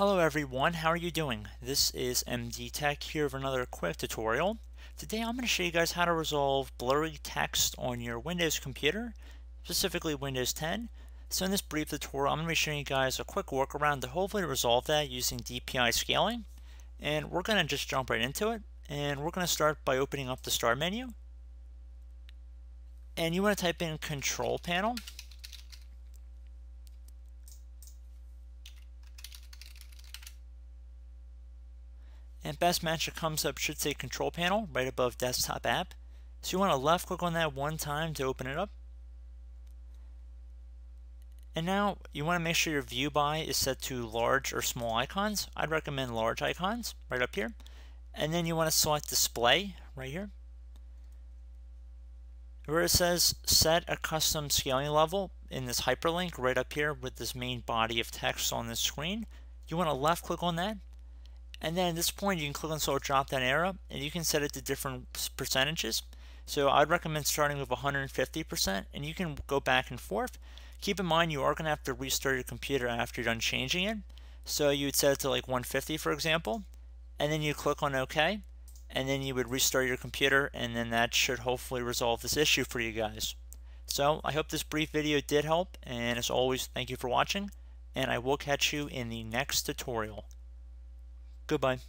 Hello everyone, how are you doing? This is MD Tech here with another quick tutorial. Today I'm going to show you guys how to resolve blurry text on your Windows computer, specifically Windows 10. So in this brief tutorial I'm going to be showing you guys a quick workaround to hopefully resolve that using DPI scaling. And we're going to just jump right into it. And we're going to start by opening up the Start menu. And you want to type in Control Panel. And best match that comes up should say control panel right above desktop app. So you want to left click on that one time to open it up. And now you want to make sure your view by is set to large or small icons. I'd recommend large icons right up here. And then you want to select display right here. Where it says set a custom scaling level in this hyperlink right up here with this main body of text on the screen, you want to left click on that and then at this point, you can click on sort drop down arrow and you can set it to different percentages. So I'd recommend starting with 150% and you can go back and forth. Keep in mind you are going to have to restart your computer after you're done changing it. So you would set it to like 150 for example, and then you click on OK, and then you would restart your computer and then that should hopefully resolve this issue for you guys. So I hope this brief video did help and as always thank you for watching and I will catch you in the next tutorial. Goodbye.